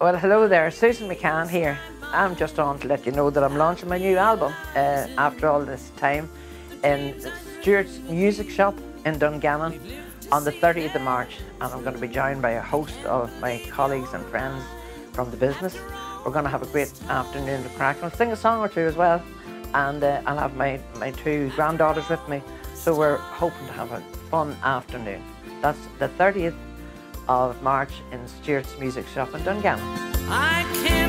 Well, hello there, Susan McCann here. I'm just on to let you know that I'm launching my new album uh, after all this time in Stewart's Music Shop in Dungannon on the 30th of March, and I'm going to be joined by a host of my colleagues and friends from the business. We're going to have a great afternoon to crack. I'll sing a song or two as well, and uh, I'll have my, my two granddaughters with me. So we're hoping to have a fun afternoon. That's the 30th of March in Stewart's Music Shop in Dungannon.